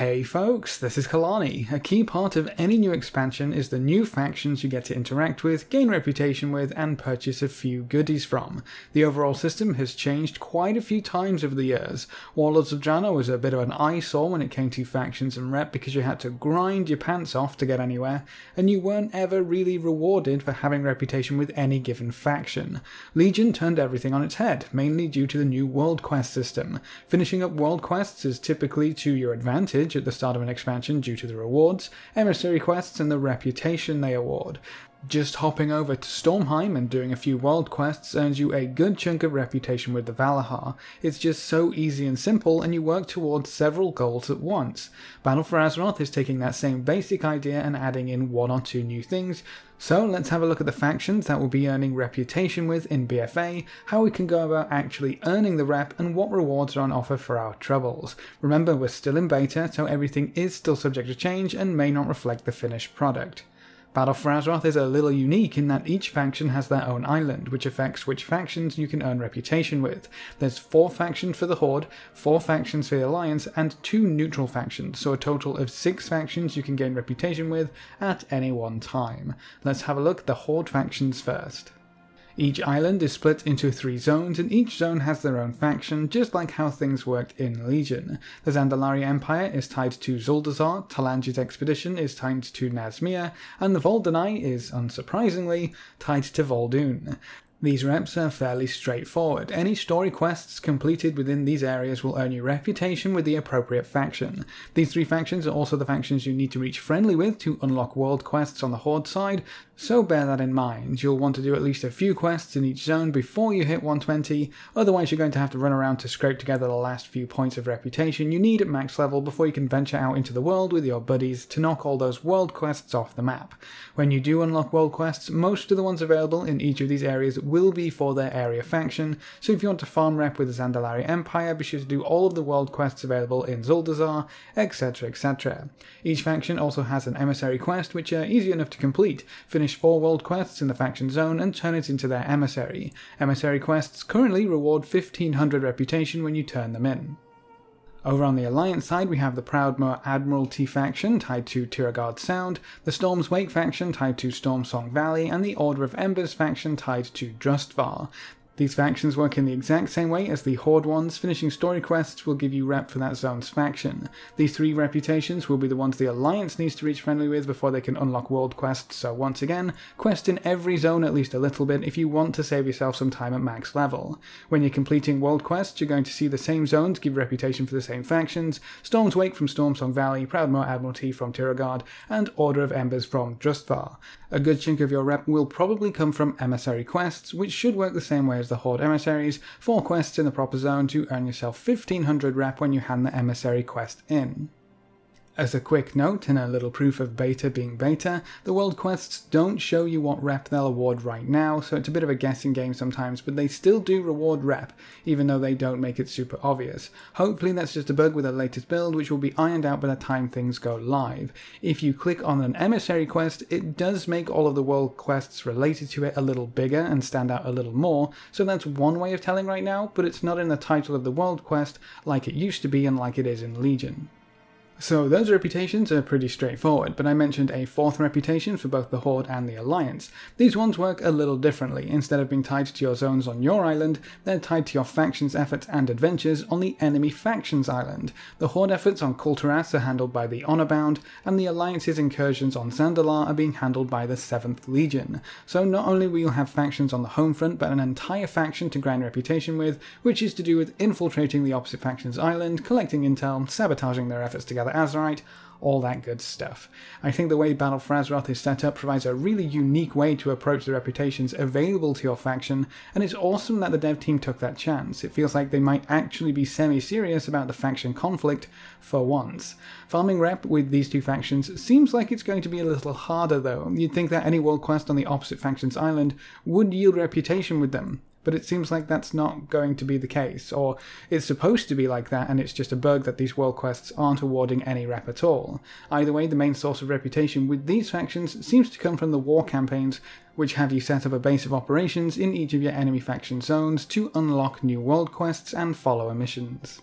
Hey folks, this is Kelani. A key part of any new expansion is the new factions you get to interact with, gain reputation with, and purchase a few goodies from. The overall system has changed quite a few times over the years. Warlords of Draenor was a bit of an eyesore when it came to factions and rep because you had to grind your pants off to get anywhere, and you weren't ever really rewarded for having reputation with any given faction. Legion turned everything on its head, mainly due to the new world quest system. Finishing up world quests is typically to your advantage at the start of an expansion due to the rewards, emissary quests, and the reputation they award. Just hopping over to Stormheim and doing a few world quests earns you a good chunk of reputation with the Valarjar. It's just so easy and simple, and you work towards several goals at once. Battle for Azeroth is taking that same basic idea and adding in one or two new things, so let's have a look at the factions that we'll be earning reputation with in BFA, how we can go about actually earning the rep, and what rewards are on offer for our troubles. Remember, we're still in beta, so everything is still subject to change and may not reflect the finished product. Battle for Azeroth is a little unique in that each faction has their own island, which affects which factions you can earn reputation with. There's four factions for the Horde, four factions for the Alliance, and two neutral factions, so a total of six factions you can gain reputation with at any one time. Let's have a look at the Horde factions first. Each island is split into three zones, and each zone has their own faction, just like how things worked in Legion. The Zandalari Empire is tied to Zuldazar, Talanji's expedition is tied to Nazmir, and the Voldunai is, unsurprisingly, tied to Vol'dun. These reps are fairly straightforward. Any story quests completed within these areas will earn you reputation with the appropriate faction. These three factions are also the factions you need to reach friendly with to unlock world quests on the Horde side, so bear that in mind. You'll want to do at least a few quests in each zone before you hit 120, otherwise you're going to have to run around to scrape together the last few points of reputation you need at max level before you can venture out into the world with your buddies to knock all those world quests off the map. When you do unlock world quests, most of the ones available in each of these areas will be for their area faction, so if you want to farm rep with the Zandalari Empire, be sure to do all of the world quests available in Zuldazar, etc etc. Each faction also has an emissary quest which are easy enough to complete, finish finish 4 world quests in the faction zone and turn it into their emissary. Emissary quests currently reward 1500 reputation when you turn them in. Over on the Alliance side, we have the Proudmoore Admiralty faction tied to Tiragarde Sound, the Storm's Wake faction tied to Stormsong Valley, and the Order of Embers faction tied to Drustvar. These factions work in the exact same way as the Horde ones, finishing story quests will give you rep for that zone's faction. These three reputations will be the ones the Alliance needs to reach friendly with before they can unlock world quests, so once again, quest in every zone at least a little bit if you want to save yourself some time at max level. When you're completing world quests, you're going to see the same zones give reputation for the same factions, Storm's Wake from Stormsong Valley, Proudmoore Admiralty from Tiragarde, and Order of Embers from Drustvar. A good chunk of your rep will probably come from emissary quests, which should work the same way as the Horde emissaries, 4 quests in the proper zone to earn yourself 1500 rep when you hand the emissary quest in. As a quick note and a little proof of beta being beta, the world quests don't show you what rep they'll award right now, so it's a bit of a guessing game sometimes, but they still do reward rep, even though they don't make it super obvious. Hopefully that's just a bug with the latest build, which will be ironed out by the time things go live. If you click on an emissary quest, it does make all of the world quests related to it a little bigger and stand out a little more, so that's one way of telling right now, but it's not in the title of the world quest like it used to be and like it is in Legion. So those reputations are pretty straightforward, but I mentioned a fourth reputation for both the Horde and the Alliance. These ones work a little differently. Instead of being tied to your zones on your island, they're tied to your faction's efforts and adventures on the enemy faction's island. The Horde efforts on Kul Tiras are handled by the Honorbound, and the Alliance's incursions on Zandalar are being handled by the 7th Legion. So not only will you have factions on the home front, but an entire faction to grind reputation with, which is to do with infiltrating the opposite faction's island, collecting intel, sabotaging their efforts together Azerite, all that good stuff. I think the way Battle for Azeroth is set up provides a really unique way to approach the reputations available to your faction, and it's awesome that the dev team took that chance. It feels like they might actually be semi-serious about the faction conflict for once. Farming rep with these two factions seems like it's going to be a little harder though. You'd think that any world quest on the opposite faction's island would yield reputation with them, but it seems like that's not going to be the case, or it's supposed to be like that and it's just a bug that these world quests aren't awarding any rep at all. Either way, the main source of reputation with these factions seems to come from the war campaigns, which have you set up a base of operations in each of your enemy faction zones to unlock new world quests and follower missions.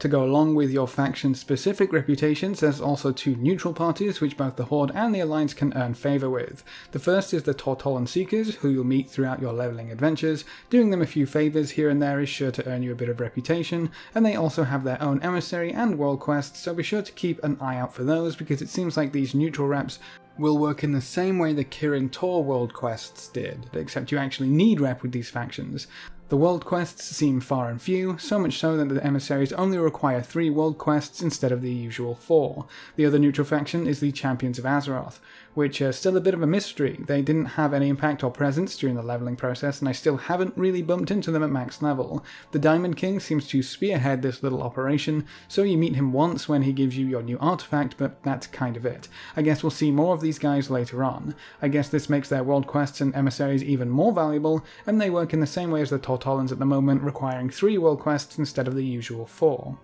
To go along with your faction specific reputations, there's also two neutral parties which both the Horde and the Alliance can earn favour with. The first is the Tortollan Seekers, who you'll meet throughout your levelling adventures. Doing them a few favours here and there is sure to earn you a bit of reputation, and they also have their own emissary and world quests, so be sure to keep an eye out for those because it seems like these neutral reps will work in the same way the Kirin Tor world quests did, except you actually need rep with these factions. The world quests seem far and few, so much so that the emissaries only require 3 world quests instead of the usual 4. The other neutral faction is the Champions of Azeroth, which are still a bit of a mystery. They didn't have any impact or presence during the leveling process, and I still haven't really bumped into them at max level. The Diamond King seems to spearhead this little operation, so you meet him once when he gives you your new artifact, but that's kind of it. I guess we'll see more of these guys later on. I guess this makes their world quests and emissaries even more valuable, and they work in the same way as the Tortollans at the moment, requiring 3 world quests instead of the usual 4.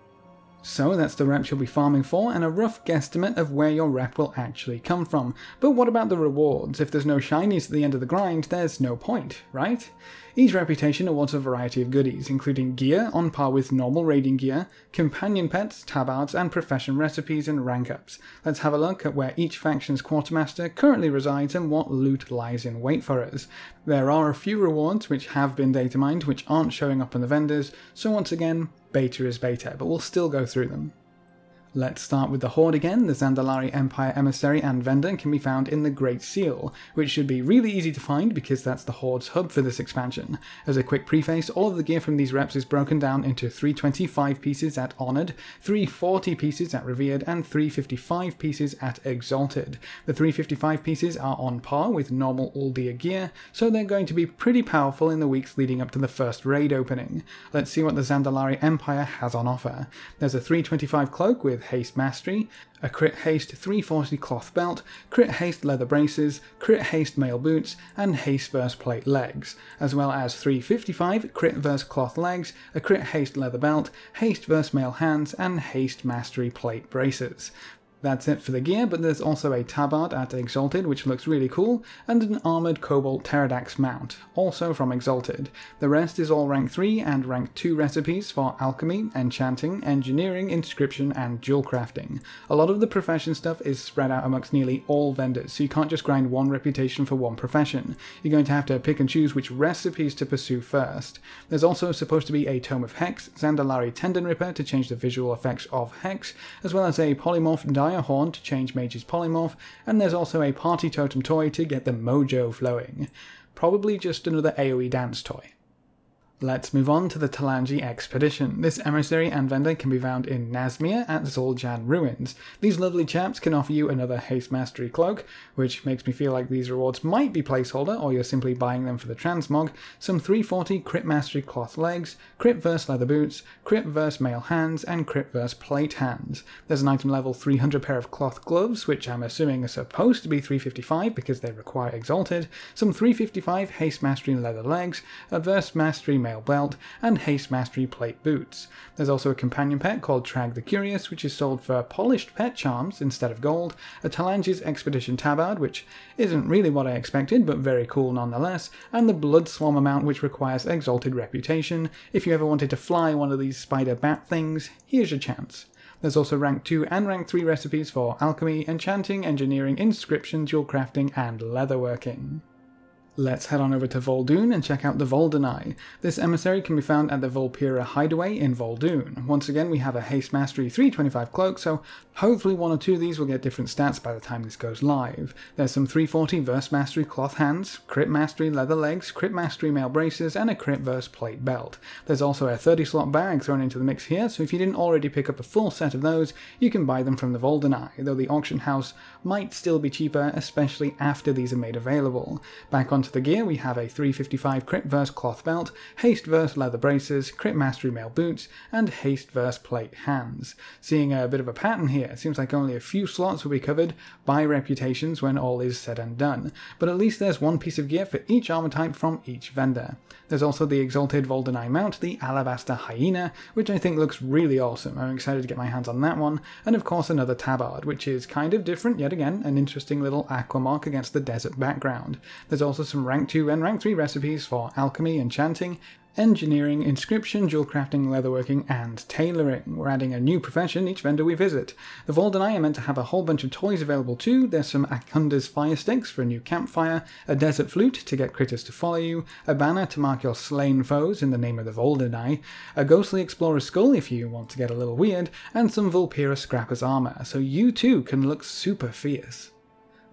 So that's the reps you'll be farming for, and a rough guesstimate of where your rep will actually come from. But what about the rewards? If there's no shinies at the end of the grind, there's no point, right? Each reputation awards a variety of goodies, including gear on par with normal raiding gear, companion pets, tabards, and profession recipes and rank ups. Let's have a look at where each faction's quartermaster currently resides and what loot lies in wait for us. There are a few rewards which have been data mined which aren't showing up in the vendors, so once again, beta is beta, but we'll still go through them. Let's start with the Horde again. The Zandalari Empire Emissary and Vendor can be found in the Great Seal, which should be really easy to find because that's the Horde's hub for this expansion. As a quick preface, all of the gear from these reps is broken down into 325 pieces at Honoured, 340 pieces at Revered, and 355 pieces at Exalted. The 355 pieces are on par with normal Uldir gear, so they're going to be pretty powerful in the weeks leading up to the first raid opening. Let's see what the Zandalari Empire has on offer. There's a 325 cloak with haste mastery, a crit haste 340 cloth belt, crit haste leather braces, crit haste mail boots, and haste verse plate legs, as well as 355 crit verse cloth legs, a crit haste leather belt, haste verse mail hands, and haste mastery plate braces. That's it for the gear, but there's also a tabard at Exalted, which looks really cool, and an armoured Cobalt Pterrordax mount, also from Exalted. The rest is all rank 3 and rank 2 recipes for alchemy, enchanting, engineering, inscription, and jewel crafting. A lot of the profession stuff is spread out amongst nearly all vendors, so you can't just grind one reputation for one profession. You're going to have to pick and choose which recipes to pursue first. There's also supposed to be a Tome of Hex, Zandalari Tendon Ripper to change the visual effects of Hex, as well as a Polymorph Dire Horn to change Mage's Polymorph, and there's also a Party Totem toy to get the mojo flowing. Probably just another AoE dance toy. Let's move on to the Talanji expedition. This emissary and vendor can be found in Nazmir at Zul'jan Ruins. These lovely chaps can offer you another Haste Mastery cloak, which makes me feel like these rewards might be placeholder or you're simply buying them for the transmog, some 340 Crit Mastery cloth legs, Crit Verse leather boots, Crit Verse mail hands, and Crit Verse plate hands. There's an item level 300 pair of cloth gloves, which I'm assuming are supposed to be 355 because they require Exalted, some 355 Haste Mastery leather legs, a Verse Mastery mail belt, and Haste Mastery plate boots. There's also a companion pet called Trag the Curious, which is sold for polished pet charms instead of gold, a Talanji's Expedition tabard, which isn't really what I expected, but very cool nonetheless, and the Blood Swarm mount, which requires Exalted Reputation. If you ever wanted to fly one of these spider bat things, here's your chance. There's also rank 2 and rank 3 recipes for alchemy, enchanting, engineering, inscription, jewel crafting, and leatherworking. Let's head on over to Vol'dun and check out the Voldunai. This emissary can be found at the Vulpera Hideaway in Vol'dun. Once again, we have a Haste Mastery 325 cloak, so hopefully one or two of these will get different stats by the time this goes live. There's some 340 Verse Mastery cloth hands, Crit Mastery leather legs, Crit Mastery mail braces, and a Crit Verse plate belt. There's also a 30 slot bag thrown into the mix here, so if you didn't already pick up a full set of those, you can buy them from the Voldunai, though the auction house might still be cheaper, especially after these are made available. Back onto the gear, we have a 355 Crit Verse cloth belt, Haste Verse leather braces, Crit Mastery mail boots, and Haste Verse plate hands. Seeing a bit of a pattern here, it seems like only a few slots will be covered by reputations when all is said and done, but at least there's one piece of gear for each armor type from each vendor. There's also the Exalted Voldunai mount, the Alabaster Hyena, which I think looks really awesome. I'm excited to get my hands on that one, and of course another Tabard, which is kind of different yet again, an interesting little aqua mark against the desert background. There's also some rank 2 and rank 3 recipes for alchemy, and enchanting, engineering, inscription, jewel crafting, leatherworking, and tailoring. We're adding a new profession each vendor we visit. The Voldunai are meant to have a whole bunch of toys available too. There's some Akunda's fire sticks for a new campfire, a desert flute to get critters to follow you, a banner to mark your slain foes in the name of the Voldunai, a ghostly explorer skull if you want to get a little weird, and some Vulpera scrapper's armor, so you too can look super fierce.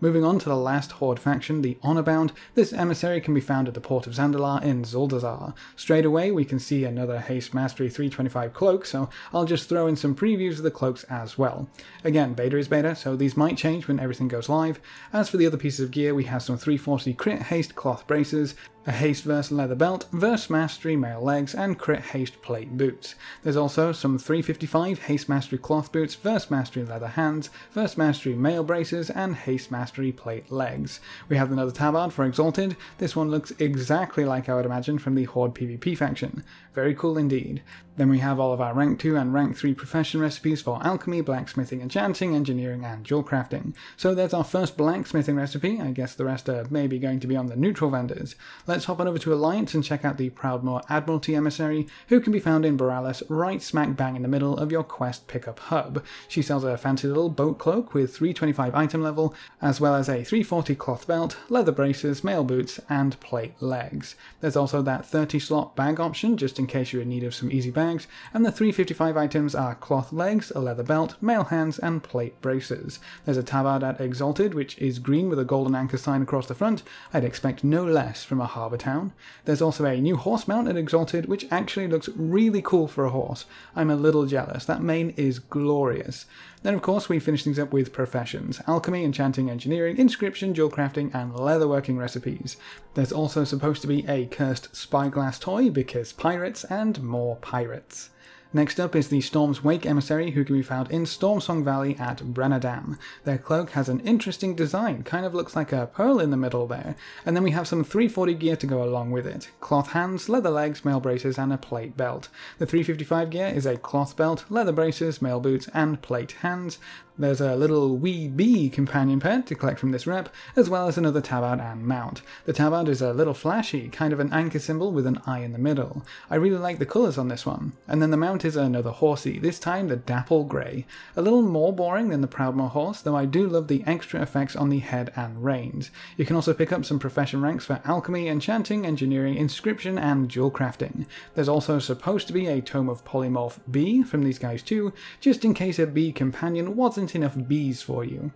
Moving on to the last Horde faction, the Honorbound, this emissary can be found at the port of Zandalar in Zuldazar. Straight away we can see another Haste Mastery 325 cloak, so I'll just throw in some previews of the cloaks as well. Again, beta is beta, so these might change when everything goes live. As for the other pieces of gear, we have some 340 crit haste cloth braces, a haste verse leather belt, verse mastery mail legs, and crit haste plate boots. There's also some 355 haste mastery cloth boots, verse mastery leather hands, verse mastery mail braces, and haste mastery plate legs. We have another tabard for Exalted. This one looks exactly like I would imagine from the Horde PvP faction. Very cool indeed. Then we have all of our rank 2 and rank 3 profession recipes for alchemy, blacksmithing, enchanting, engineering, and jewel crafting. So there's our first blacksmithing recipe. I guess the rest are maybe going to be on the neutral vendors. Let's hop on over to Alliance and check out the Proudmoore Admiralty Emissary, who can be found in Boralus right smack bang in the middle of your quest pickup hub. She sells a fancy little boat cloak with 325 item level, as well as a 340 cloth belt, leather braces, mail boots, and plate legs. There's also that 30 slot bag option just in case you're in need of some easy bags, and the 355 items are cloth legs, a leather belt, mail hands, and plate braces. There's a tabard at Exalted, which is green with a golden anchor sign across the front. I'd expect no less from a harbour town. There's also a new horse mount at Exalted, which actually looks really cool for a horse. I'm a little jealous. That mane is glorious. Then, of course, we finish things up with professions alchemy, enchanting, engineering, inscription, jewel crafting, and leatherworking recipes. There's also supposed to be a cursed spyglass toy because pirates and more pirates. Next up is the Storm's Wake emissary, who can be found in Stormsong Valley at Brennadam. Their cloak has an interesting design, kind of looks like a pearl in the middle there, and then we have some 340 gear to go along with it. Cloth hands, leather legs, mail braces, and a plate belt. The 355 gear is a cloth belt, leather braces, mail boots, and plate hands. There's a little wee bee companion pet to collect from this rep, as well as another tabard and mount. The tabard is a little flashy, kind of an anchor symbol with an eye in the middle. I really like the colours on this one. And then the mount is another horsey, this time the dapple grey. A little more boring than the Proudmoore horse, though I do love the extra effects on the head and reins. You can also pick up some profession ranks for alchemy, enchanting, engineering, inscription, and jewel crafting. There's also supposed to be a tome of polymorph bee from these guys too, just in case a bee companion wasn't enough bees for you.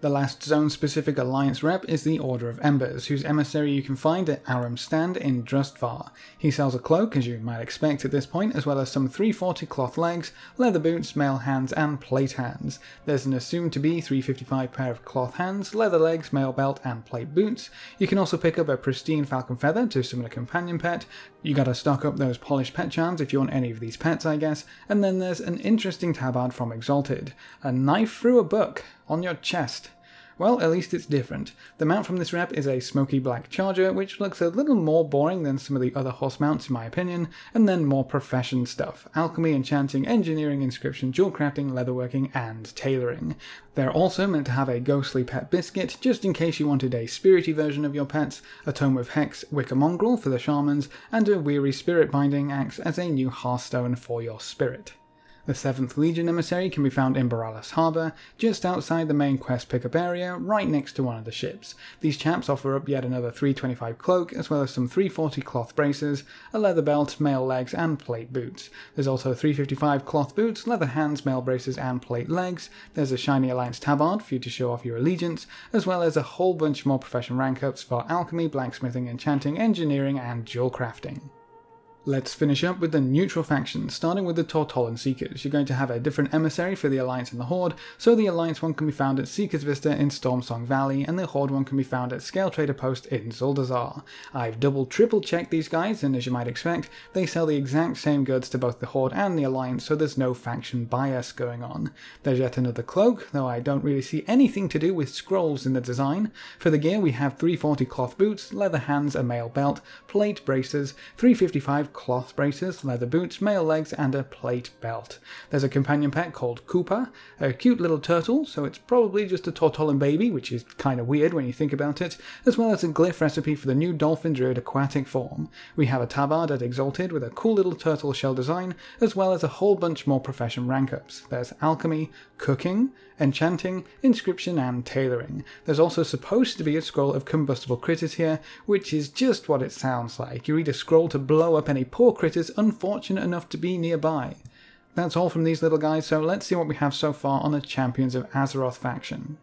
The last zone-specific alliance rep is the Order of Embers, whose emissary you can find at Arom's Stand in Drustvar. He sells a cloak, as you might expect at this point, as well as some 340 cloth legs, leather boots, mail hands, and plate hands. There's an assumed to be 355 pair of cloth hands, leather legs, mail belt, and plate boots. You can also pick up a pristine falcon feather to summon a companion pet. You gotta stock up those polished pet charms if you want any of these pets, I guess. And then there's an interesting tabard from Exalted. A knife through a book on your chest. Well, at least it's different. The mount from this rep is a smoky black charger, which looks a little more boring than some of the other horse mounts in my opinion, and then more profession stuff. Alchemy, enchanting, engineering, inscription, jewel crafting, leatherworking, and tailoring. They're also meant to have a ghostly pet biscuit, just in case you wanted a spirity version of your pets, a tome of Hex Wicker Mongrel for the shamans, and a weary spirit binding axe as a new hearthstone for your spirit. The 7th Legion emissary can be found in Boralus Harbour, just outside the main quest pickup area, right next to one of the ships. These chaps offer up yet another 325 cloak, as well as some 340 cloth braces, a leather belt, mail legs, and plate boots. There's also 355 cloth boots, leather hands, mail braces, and plate legs. There's a shiny Alliance tabard for you to show off your allegiance, as well as a whole bunch more profession rank ups for alchemy, blacksmithing, enchanting, engineering, and jewel crafting. Let's finish up with the neutral faction, starting with the Tortollan Seekers. You're going to have a different emissary for the Alliance and the Horde, so the Alliance one can be found at Seekers Vista in Stormsong Valley, and the Horde one can be found at Scale Trader Post in Zuldazar. I've double triple checked these guys, and as you might expect, they sell the exact same goods to both the Horde and the Alliance, so there's no faction bias going on. There's yet another cloak, though I don't really see anything to do with scrolls in the design. For the gear, we have 340 cloth boots, leather hands, a mail belt, plate braces, 355 cloth braces, leather boots, mail legs, and a plate belt. There's a companion pet called Koopa, a cute little turtle, so it's probably just a Tortollan baby, which is kind of weird when you think about it, as well as a glyph recipe for the new Dolphin Druid aquatic form. We have a tabard at Exalted with a cool little turtle shell design, as well as a whole bunch more profession rank ups. There's alchemy, cooking, enchanting, inscription, and tailoring. There's also supposed to be a scroll of combustible critters here, which is just what it sounds like. You read a scroll to blow up any poor critters unfortunate enough to be nearby. That's all from these little guys, so let's see what we have so far on the Champions of Azeroth faction.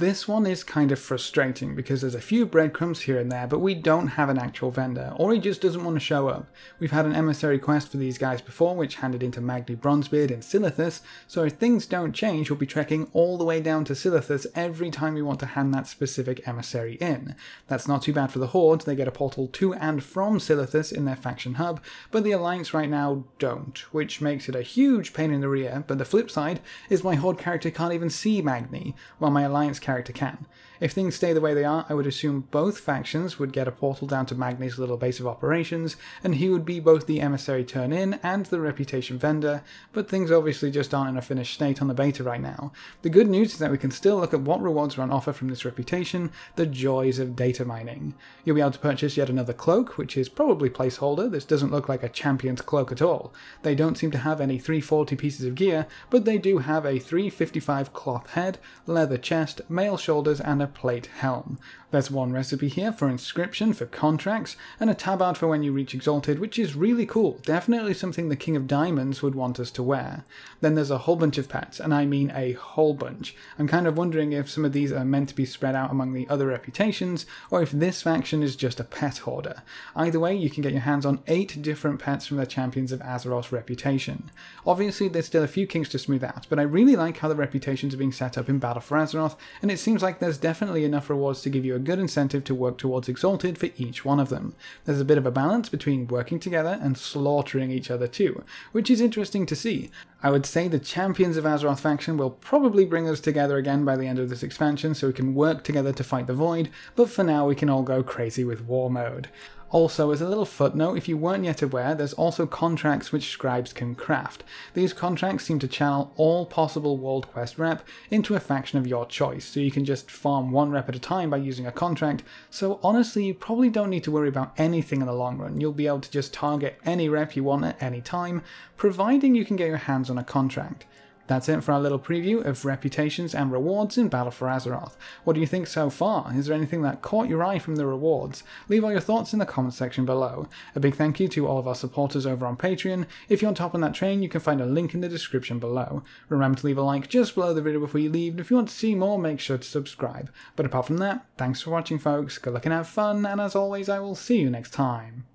This one is kind of frustrating because there's a few breadcrumbs here and there, but we don't have an actual vendor, or he just doesn't want to show up. We've had an emissary quest for these guys before, which handed into Magni Bronzebeard in Silithus, so if things don't change, we'll be trekking all the way down to Silithus every time we want to hand that specific emissary in. That's not too bad for the Horde, they get a portal to and from Silithus in their faction hub, but the Alliance right now don't, which makes it a huge pain in the rear, but the flip side is my Horde character can't even see Magni, while my Alliance character character can. If things stay the way they are, I would assume both factions would get a portal down to Magni's little base of operations, and he would be both the emissary turn in and the reputation vendor, but things obviously just aren't in a finished state on the beta right now. The good news is that we can still look at what rewards are on offer from this reputation, the joys of data mining. You'll be able to purchase yet another cloak, which is probably placeholder, this doesn't look like a champion's cloak at all. They don't seem to have any 340 pieces of gear, but they do have a 355 cloth head, leather chest, mail shoulders, and a plate helm. There's one recipe here for inscription for contracts, and a tabard for when you reach Exalted, which is really cool. Definitely something the King of Diamonds would want us to wear. Then there's a whole bunch of pets, and I mean a whole bunch. I'm kind of wondering if some of these are meant to be spread out among the other reputations, or if this faction is just a pet hoarder. Either way, you can get your hands on eight different pets from the Champions of Azeroth's reputation. Obviously, there's still a few kinks to smooth out, but I really like how the reputations are being set up in Battle for Azeroth, and it seems like there's definitely enough rewards to give you a good incentive to work towards Exalted for each one of them. There's a bit of a balance between working together and slaughtering each other too, which is interesting to see. I would say the Champions of Azeroth faction will probably bring us together again by the end of this expansion so we can work together to fight the Void, but for now we can all go crazy with War Mode. Also, as a little footnote, if you weren't yet aware, there's also contracts which scribes can craft. These contracts seem to channel all possible World Quest rep into a faction of your choice, so you can just farm one rep at a time by using a contract, so honestly you probably don't need to worry about anything in the long run, you'll be able to just target any rep you want at any time, providing you can get your hands on a contract. That's it for our little preview of reputations and rewards in Battle for Azeroth. What do you think so far? Is there anything that caught your eye from the rewards? Leave all your thoughts in the comments section below. A big thank you to all of our supporters over on Patreon. If you're on top on that train, you can find a link in the description below. Remember to leave a like just below the video before you leave, and if you want to see more, make sure to subscribe. But apart from that, thanks for watching folks, good luck and have fun, and as always I will see you next time.